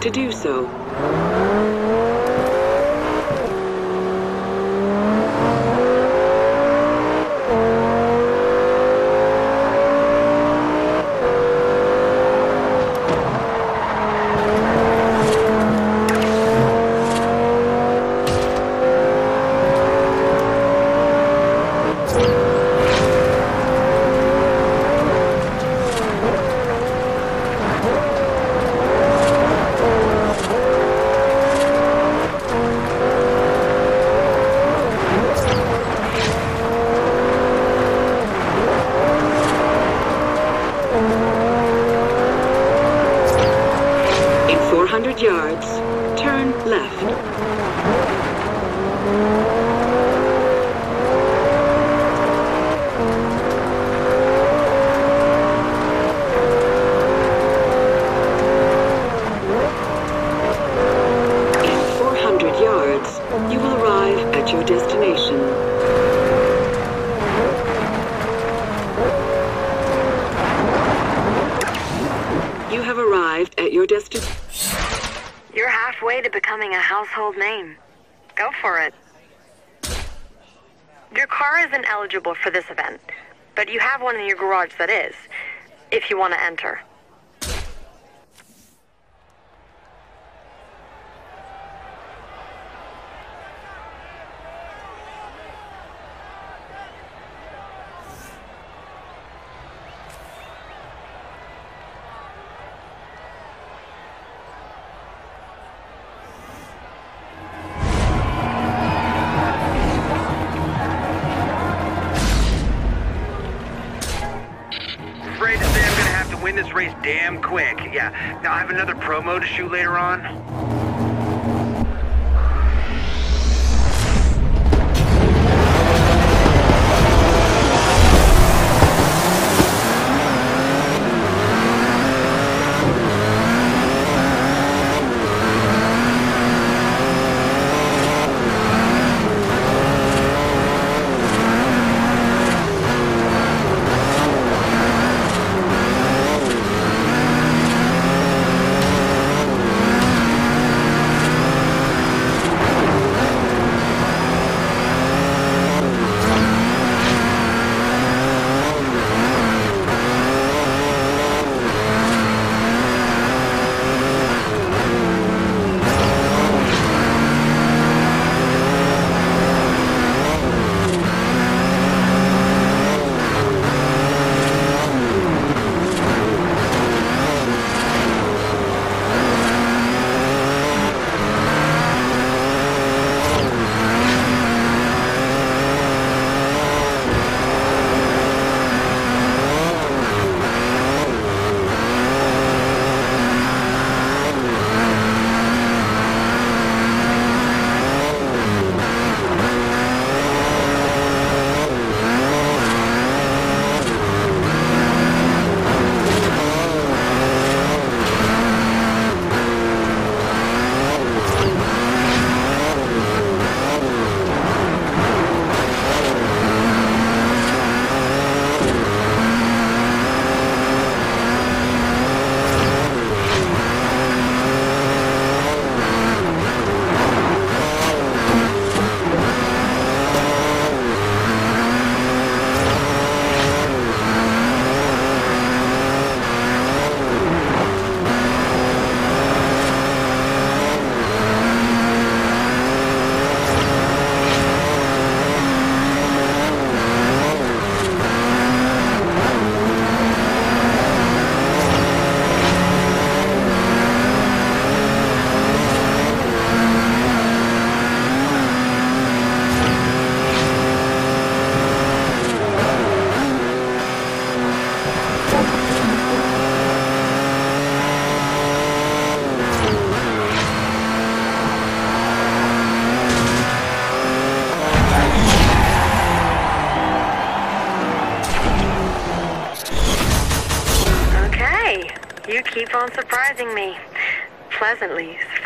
to do so. In 400 yards, turn left. In 400 yards, you will arrive at your destination. You have arrived at your destination. You're halfway to becoming a household name. Go for it. Your car isn't eligible for this event, but you have one in your garage that is, if you want to enter. Have another promo to shoot later on.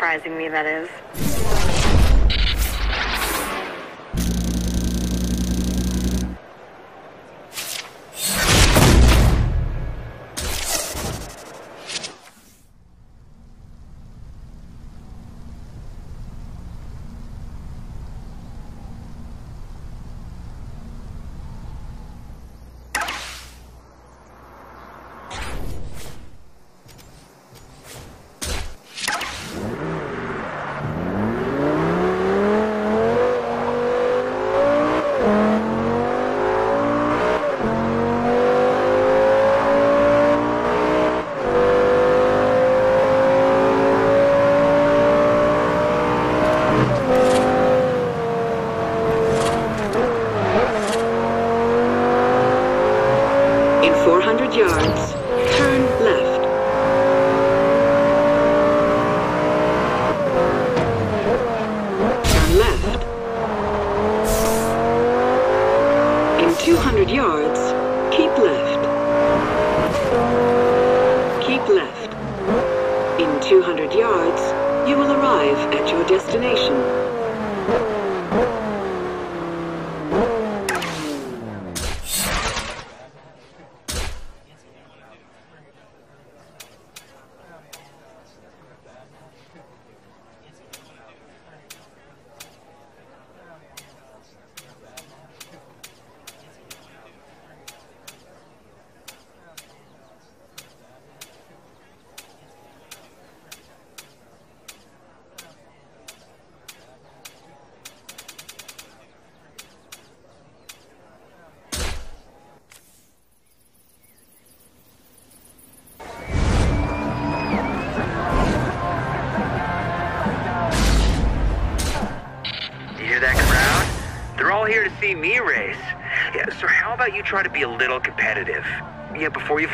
Surprising me, that is. In 400 yards, turn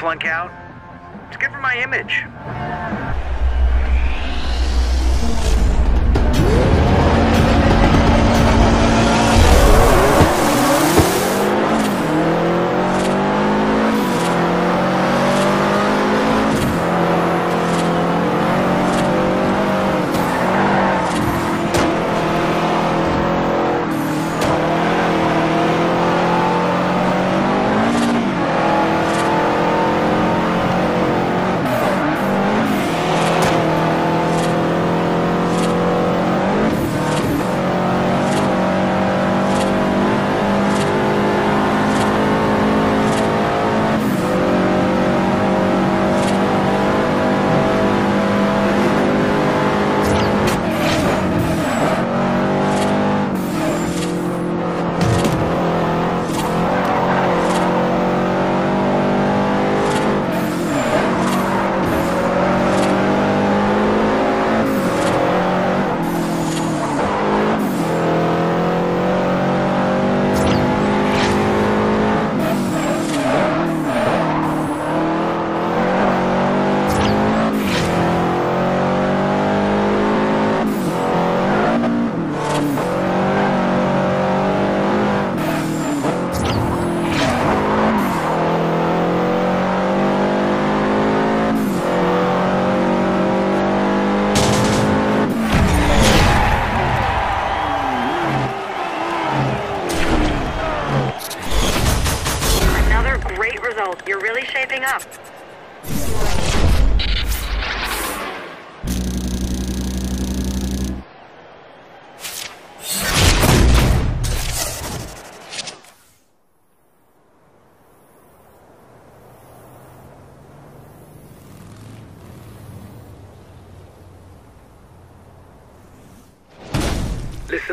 one count.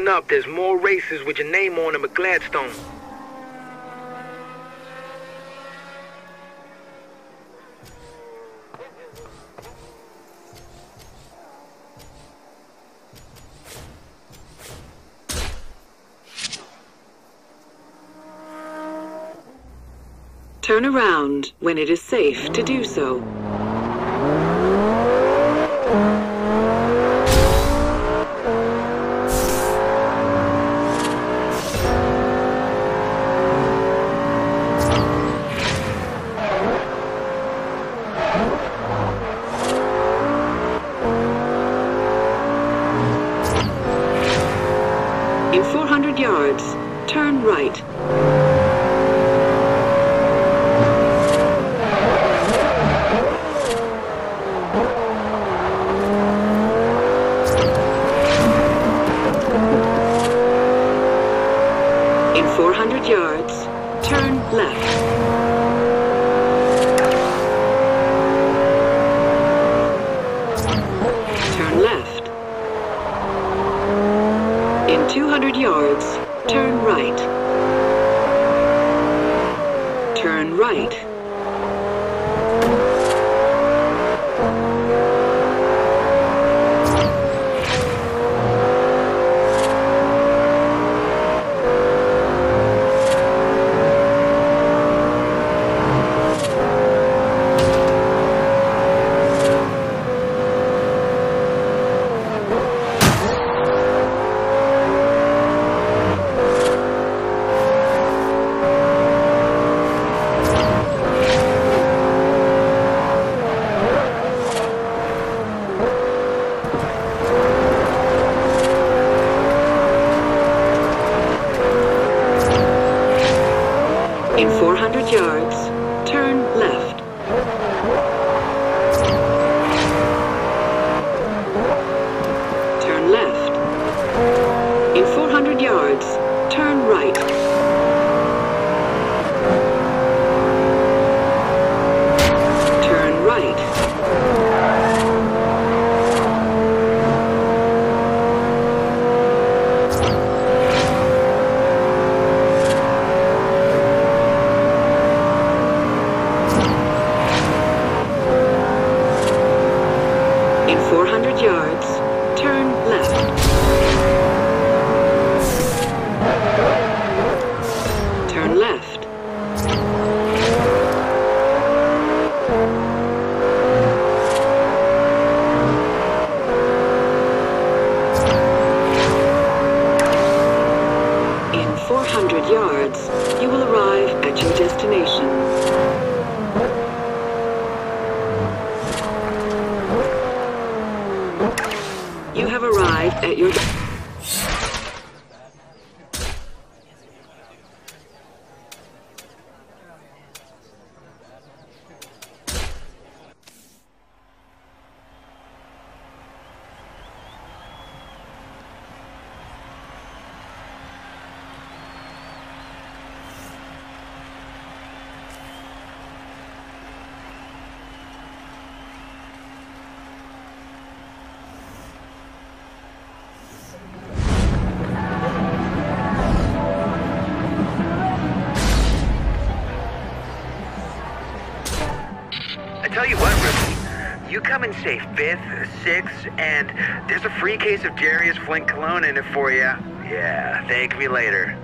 up, there's more races with your name on them at Gladstone. Turn around when it is safe to do so. 400 yards, you will arrive at your destination. You have arrived at your... 5th, 6th, and there's a free case of Darius Flynt Cologne in it for you. Yeah, thank me later.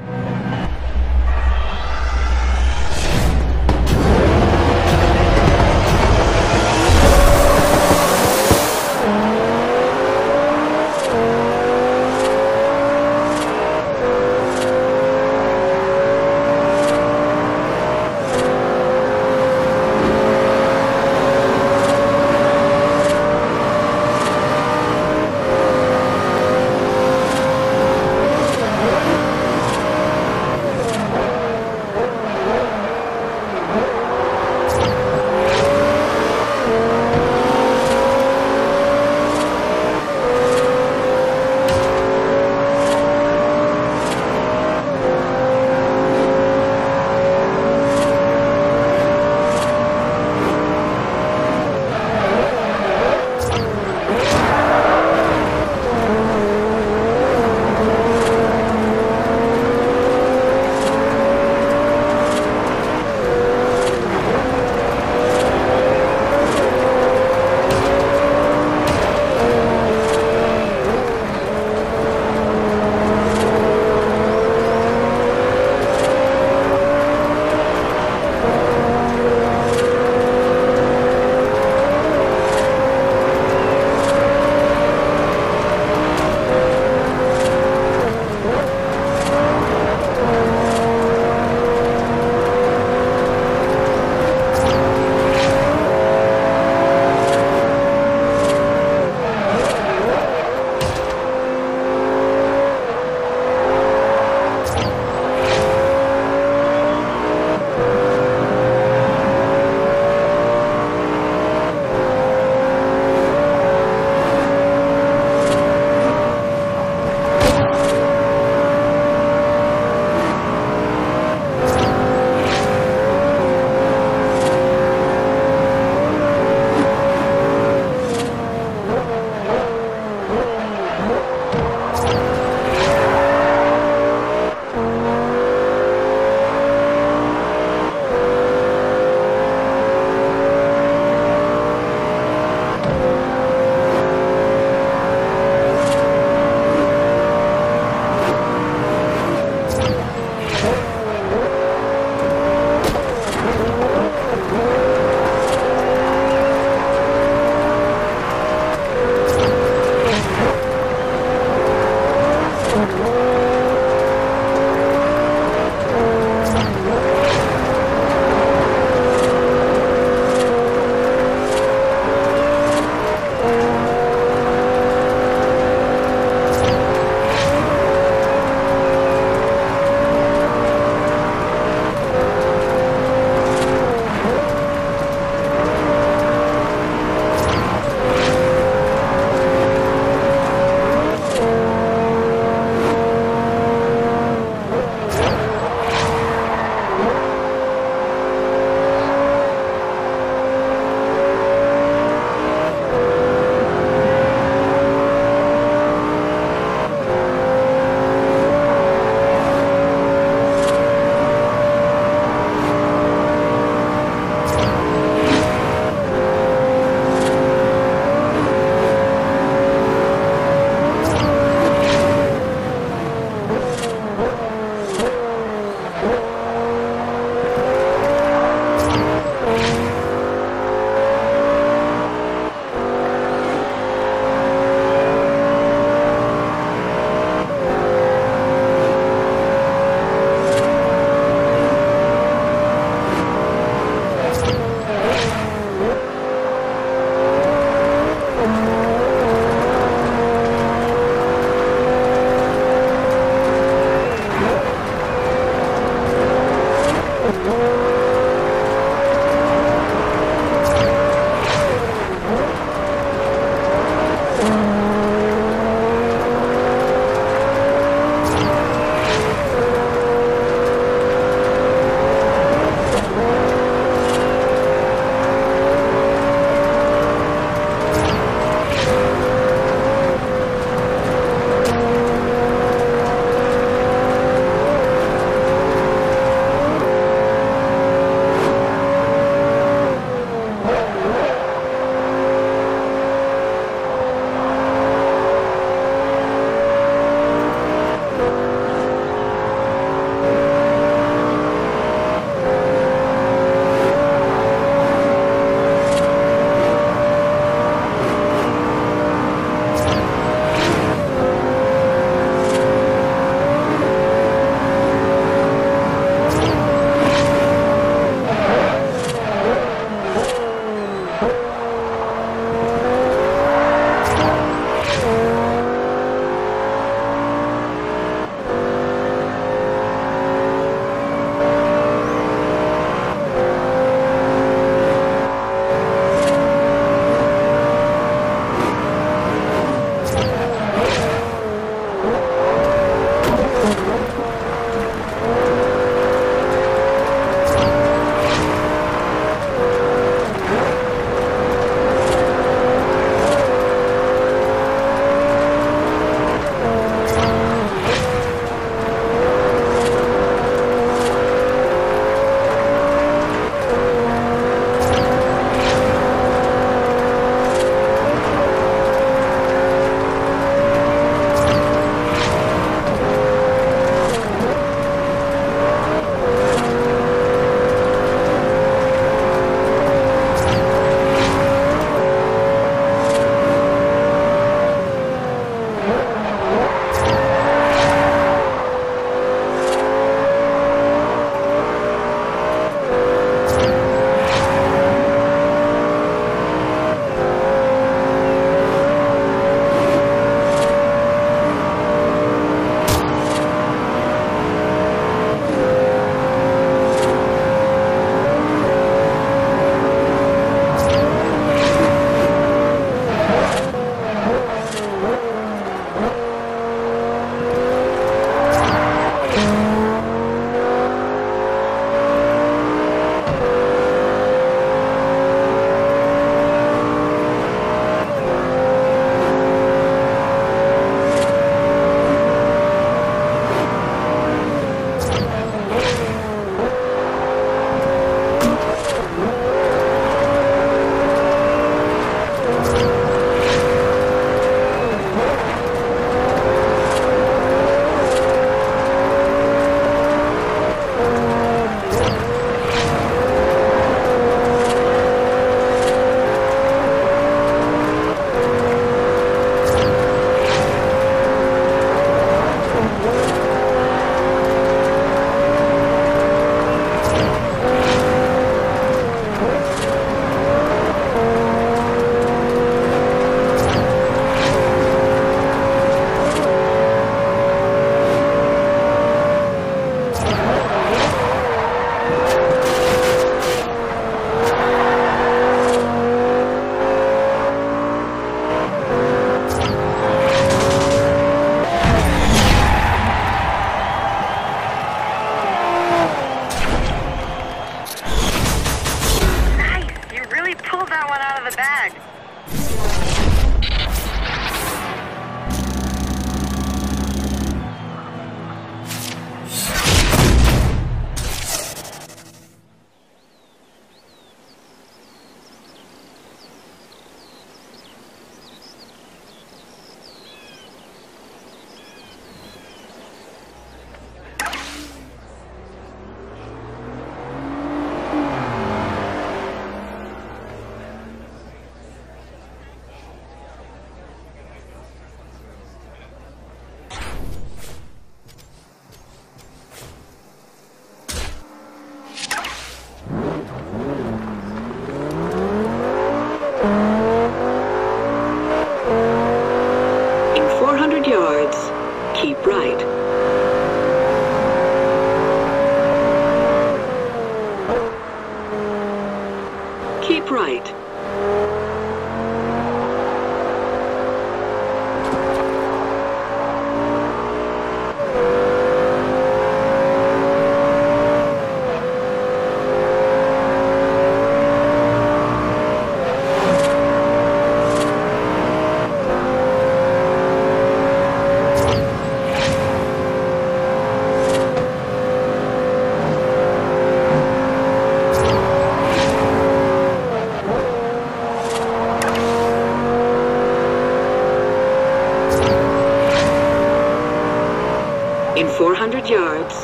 100 yards,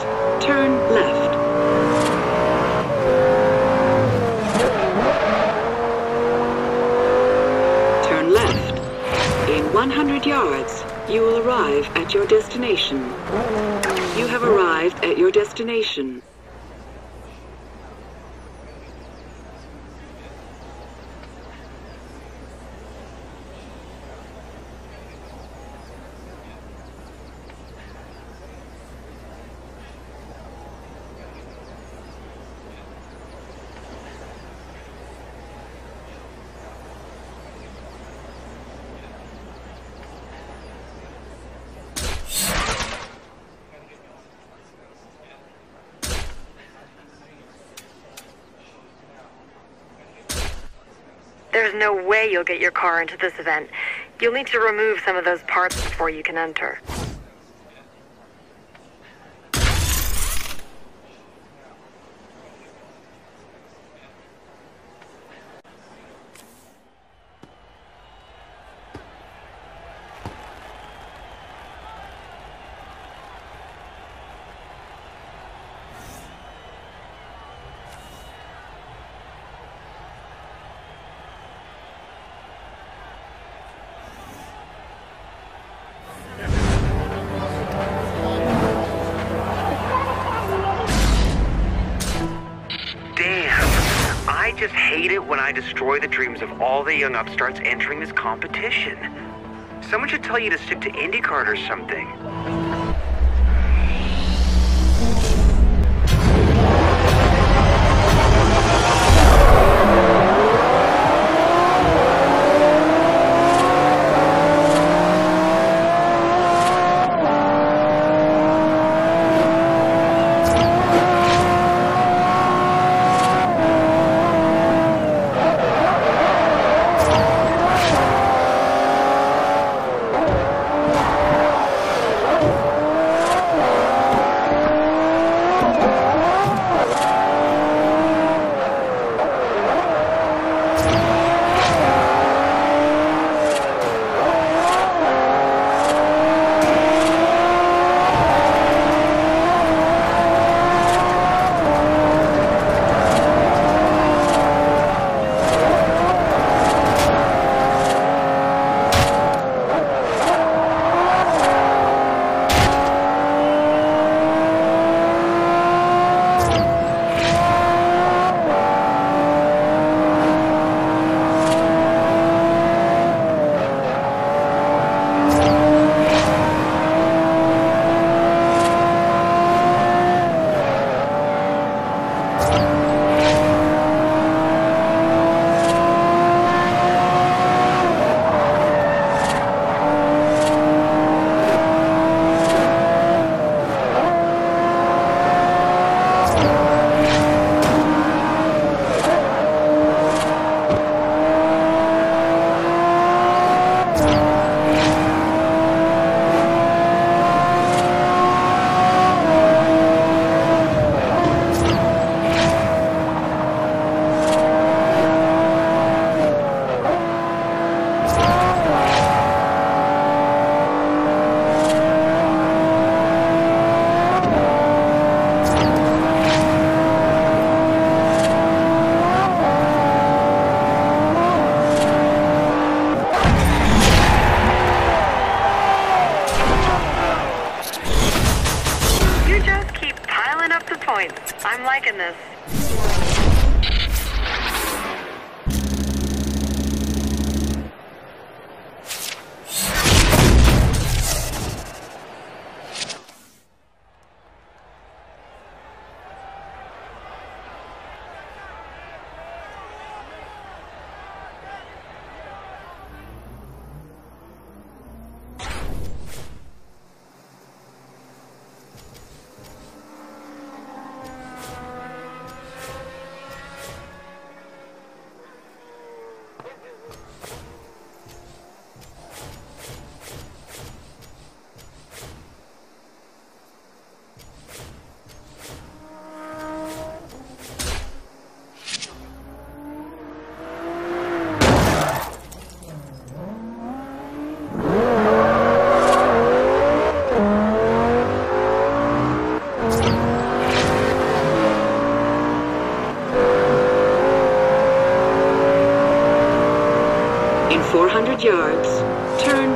turn left. Turn left. In 100 yards, you will arrive at your destination. You have arrived at your destination. No way you'll get your car into this event. You'll need to remove some of those parts before you can enter. Destroy the dreams of all the young upstarts entering this competition. Someone should tell you to stick to IndyCar or something. 400 yards. Turn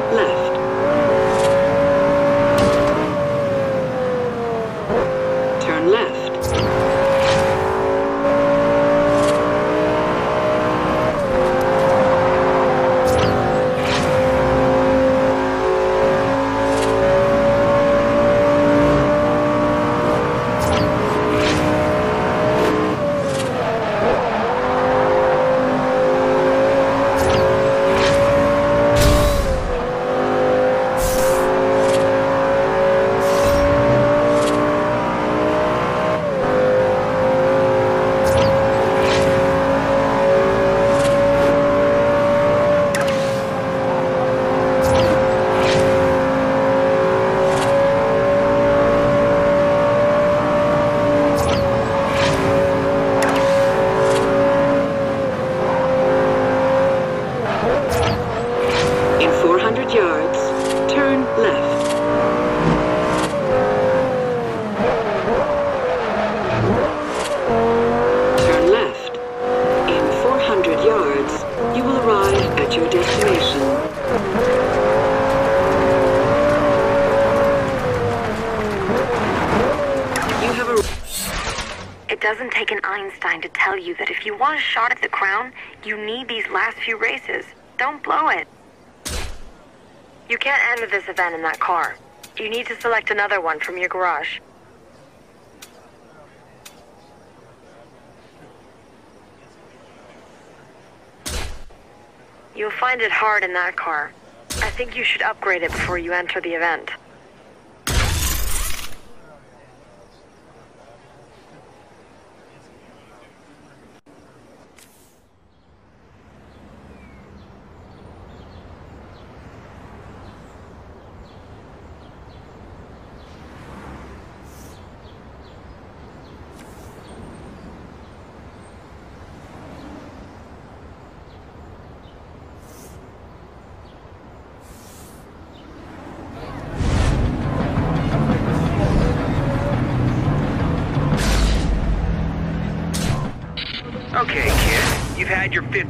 Don't blow it. You can't enter this event in that car. You need to select another one from your garage. You'll find it hard in that car. I think you should upgrade it before you enter the event.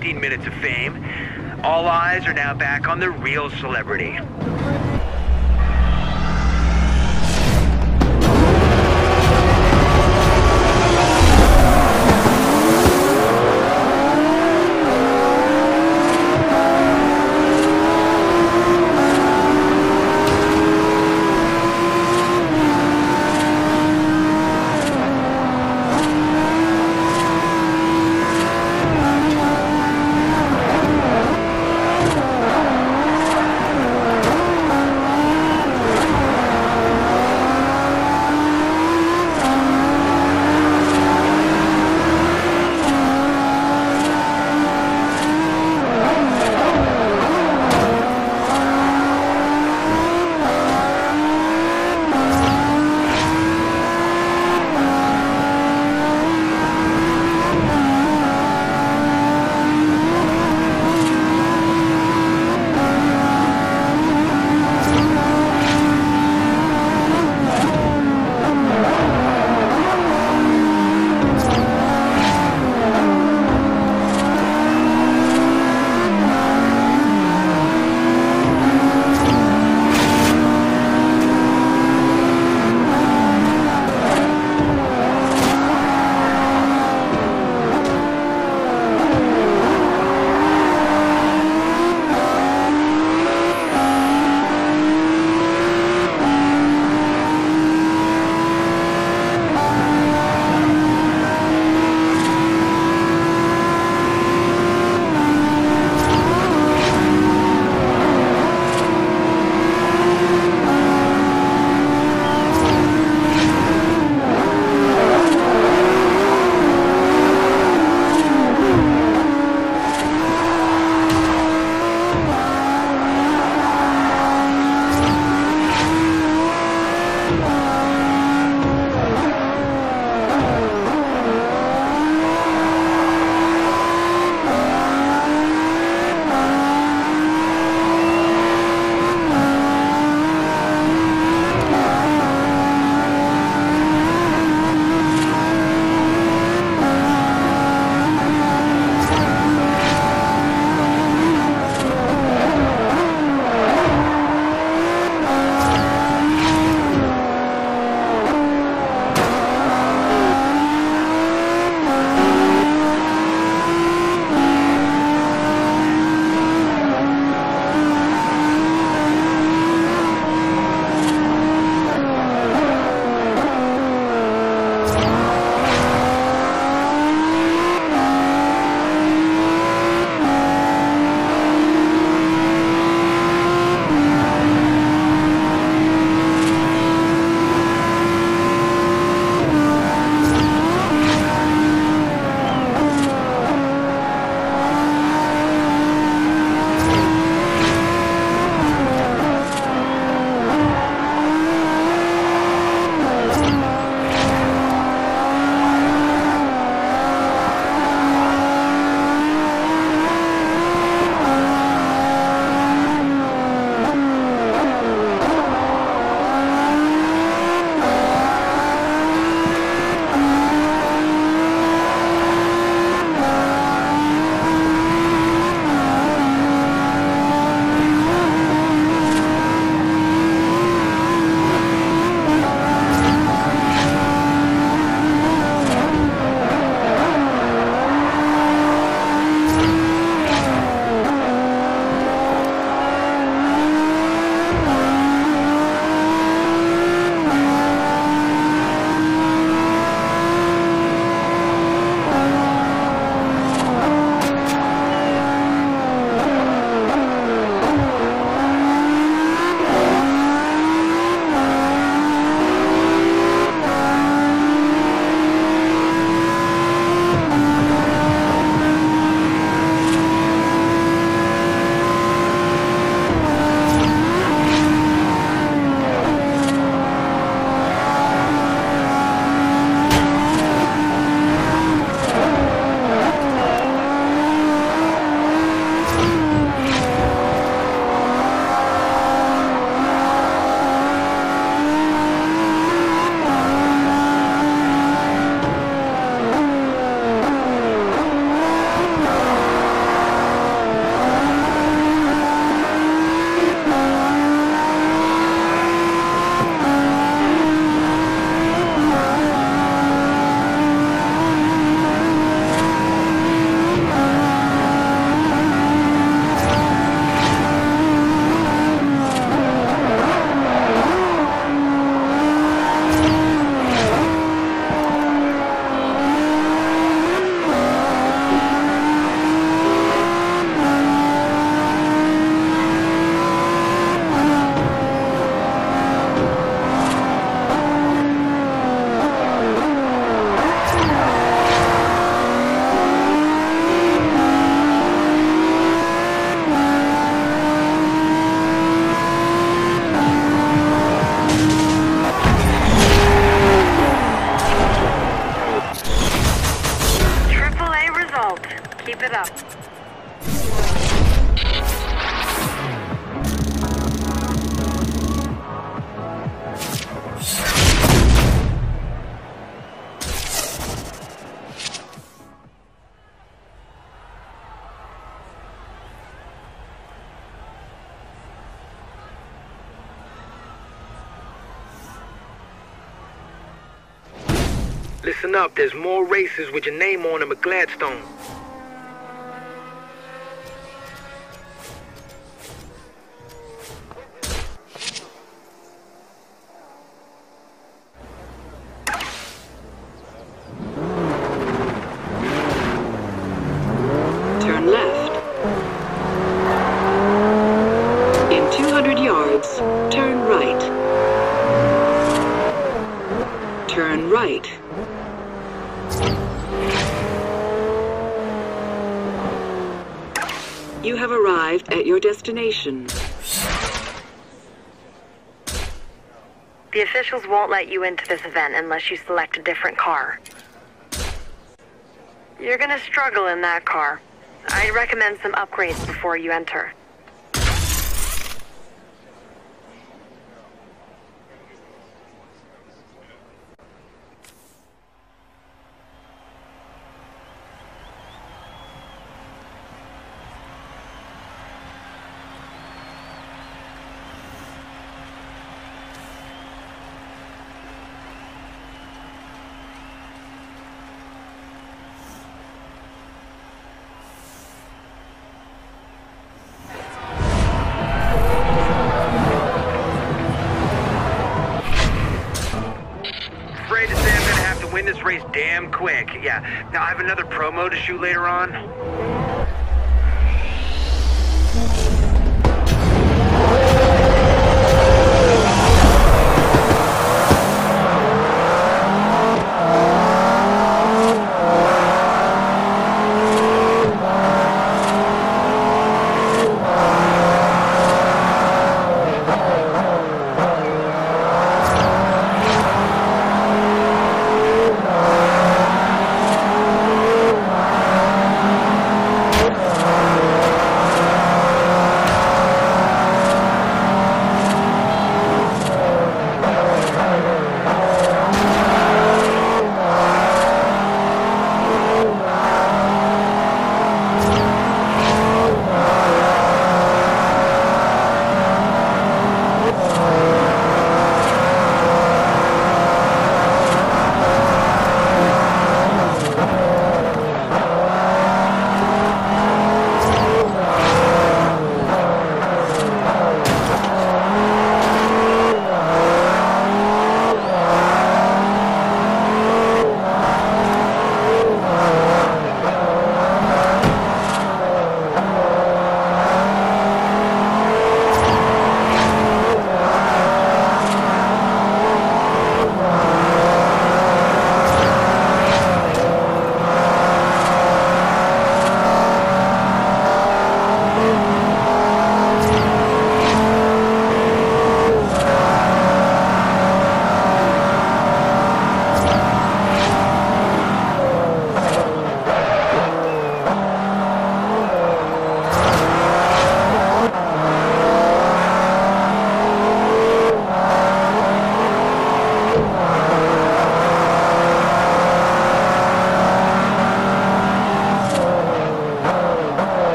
15 minutes of fame. All eyes are now back on the real celebrity. Races with your name on them at Gladstone. Destination. The officials won't let you into this event unless you select a different car. You're gonna struggle in that car. I'd recommend some upgrades before you enter. Another promo to shoot later on.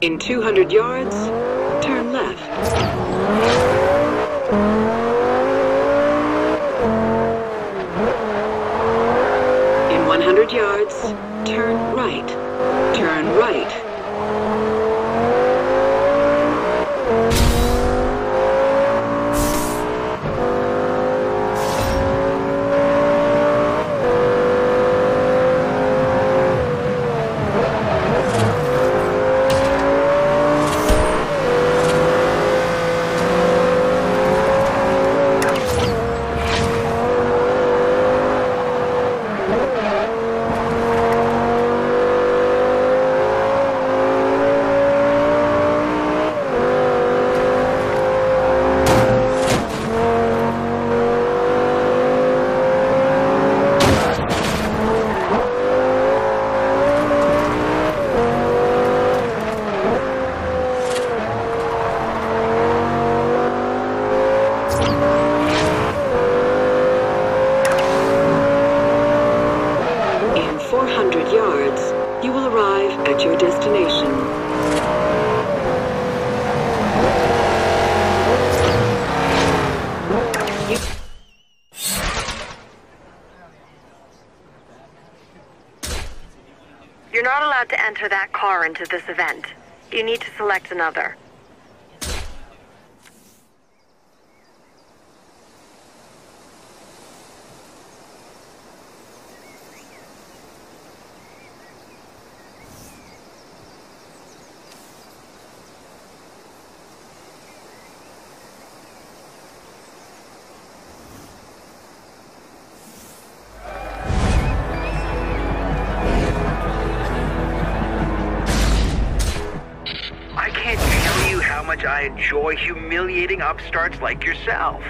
In 200 yards, to this event. You need to select another. I enjoy humiliating upstarts like yourself.